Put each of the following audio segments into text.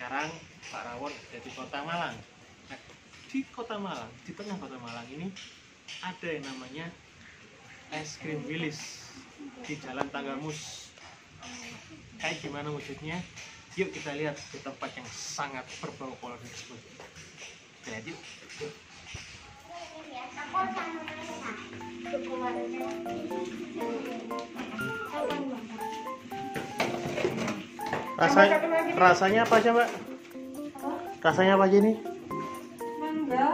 sekarang Pak Rawon jadi kota Malang. Nah, di kota Malang di tengah kota Malang ini ada yang namanya es krim wilis di jalan Tanggamus kayak gimana wujudnya? Yuk kita lihat di tempat yang sangat berbau kolorit tersebut. Kita lihat yuk, yuk. Rasanya, rasanya apa aja mbak? Rasanya apa aja nih? mangga,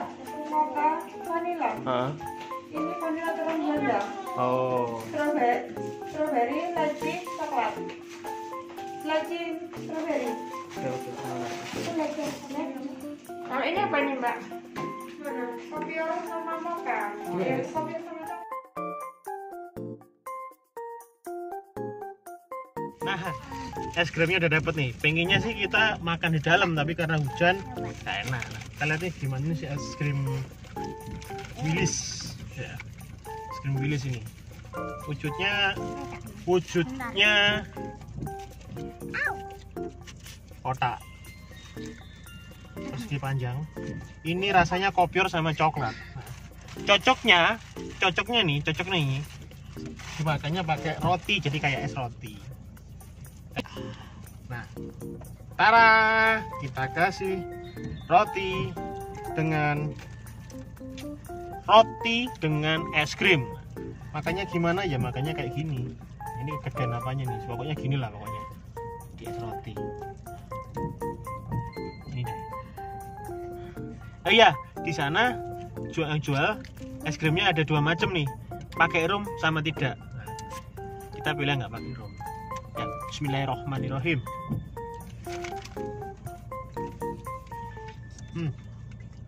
mocha, vanilla. Ah. Ini vanilla turun Belanda. Oh. Strawberry, strawberry, leci, coklat. Leci, strawberry. Oke, oke. Kalau ini apa nih mbak? Mana? Kopior sama mocha. Ya, kopior sama Nah, es krimnya udah dapet nih. Pengennya sih kita makan di dalam, tapi karena hujan nggak enak. Nah, kita lihat nih gimana nih si es krim Willis. Ya, es krim Willis ini. Wujudnya, wujudnya kotak. Persegi panjang. Ini rasanya kopior sama coklat. Cocoknya, cocoknya nih, cocoknya ini. Dimakannya pakai roti, jadi kayak es roti. Nah, tara kita kasih roti dengan roti dengan es krim. Makanya gimana ya? Makanya kayak gini. Ini kegedean apanya nih? Pokoknya gini lah pokoknya. Di es roti. Ini deh. Oh iya, di sana jual jual es krimnya ada dua macam nih. Pakai rum sama tidak. Nah, kita pilih nggak pakai rum. Ya, Bismillahirrahmanirrahim. Hmm,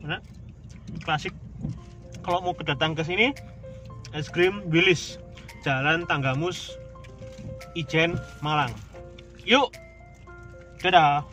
mana? Klasik. Kalau mau kedatang ke sini, es krim Willis, Jalan Tanggamus, Ijen, Malang. Yuk, dadah.